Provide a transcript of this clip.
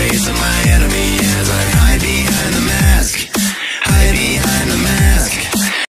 face of my enemy